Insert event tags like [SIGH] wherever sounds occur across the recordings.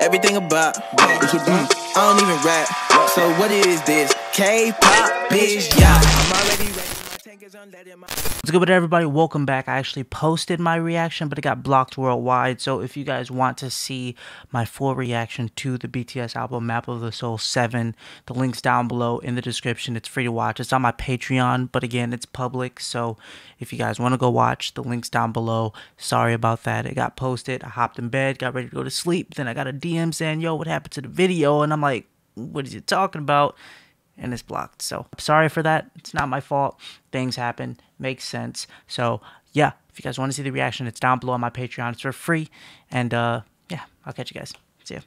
Everything about mm, I don't even rap. So what is this? K-pop, bitch, yeah. I'm already ready. What's good with everybody? Welcome back. I actually posted my reaction, but it got blocked worldwide. So if you guys want to see my full reaction to the BTS album Map of the Soul 7, the link's down below in the description. It's free to watch. It's on my Patreon, but again, it's public. So if you guys want to go watch, the link's down below. Sorry about that. It got posted. I hopped in bed, got ready to go to sleep. Then I got a DM saying, yo, what happened to the video? And I'm like, what is you talking about? And it's blocked. So I'm sorry for that. It's not my fault. Things happen. Makes sense. So yeah, if you guys want to see the reaction, it's down below on my Patreon. It's for free. And uh yeah, I'll catch you guys. See ya.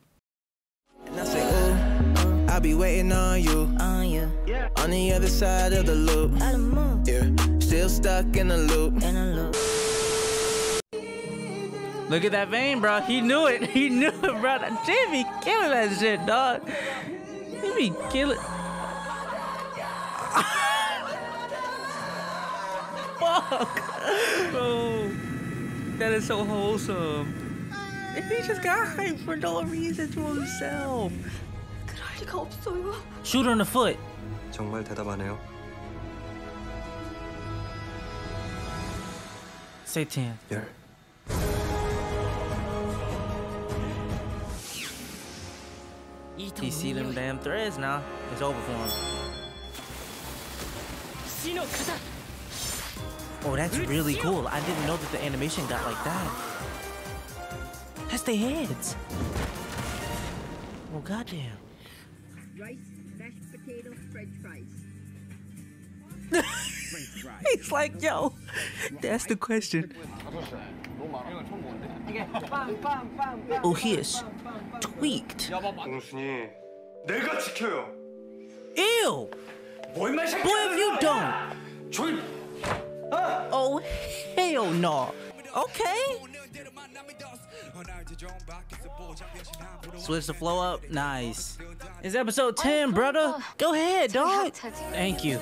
I'll be waiting on you, on you, yeah. on the other side of the loop. Yeah, still stuck in the loop. In a loop. Look at that vein, bro. He knew it. [LAUGHS] He knew it, bro. Jimin killing that shit, dog. He be killing. Fuck! Bro, that is so wholesome. He just got hyped for no reason to himself. Shoot her in the foot. 정말 대답하네요. Say 10. 열. He see them damn threads now. It's over for him. Oh, that's really cool. I didn't know that the animation got like that. That's the heads. Oh, goddamn. Rice, mashed potatoes, [LAUGHS] french fries. He's like, yo, that's the question. Oh, he is tweaked. Ew! Boy, if you don't. Oh, hell no. Okay. Switch the flow up. Nice. It's episode 10, brother. Go ahead, dog. Thank you.